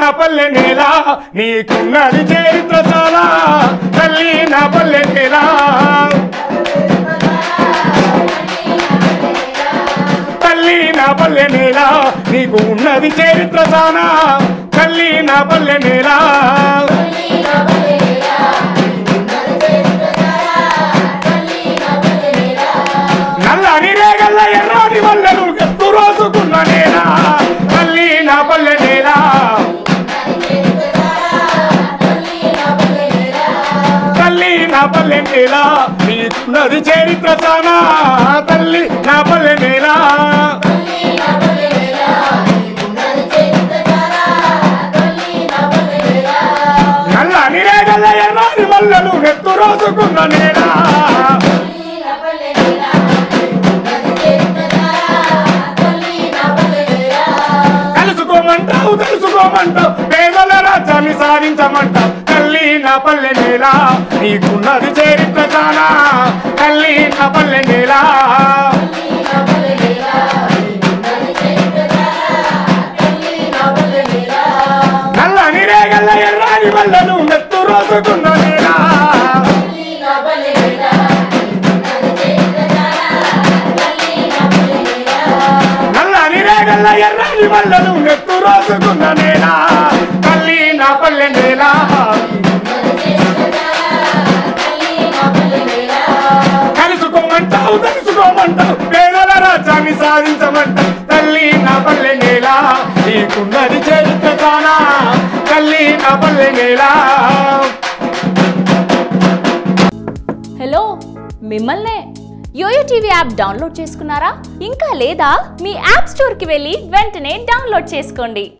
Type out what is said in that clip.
పల్లె నేల నీకున్నది చరిత్ర చాలా. తల్లి నా పల్లె నేల. తల్లి నా పల్లె నేల నీకు ఉన్నది చరిత్ర చాలా. తల్లి నా పల్లె నేల. నల్లని రేగల్ల ఎర్రాటి వల్లలు నా పల్లె నేల నీకున్నది చరిత్ర సానా తల్లి నా పల్లె నేల. నల్లని రేగల్ల ఎర్రాని వల్లలు ఎత్తు రోజుకున్న నేల. కలుసుకోమంటావు తెలుసుకోమంటావు పేదల రాజ్యాన్ని సాధించమంటావు. నా పల్లె నేల నీకున్నది చరిత్ర చాలా తల్లి నా పల్లె నేల. నల్లని రేగల్ల ఎర్రాని వల్లను నెత్తు రోజుకున్న నేల. నల్లని రేగల్ల ఎర్రాని వల్లను నెత్తు రోజుకున్న నేల. కలుసుకోమంటావు తెలుసుకోమంటావు. పేదల రాజ్యాన్ని సాధించమంటావు. తల్లి నా పల్లె నేల నీకున్నది చరిత్ర చాలా. తల్లి నా పల్లె నేల. హలో మిమ్మల్నే యోయో టీవీ యాప్ డౌన్లోడ్ చేసుకున్నారా? ఇంకా లేదా మీ యాప్ స్టోర్కి వెళ్ళి వెంటనే డౌన్లోడ్ చేసుకోండి.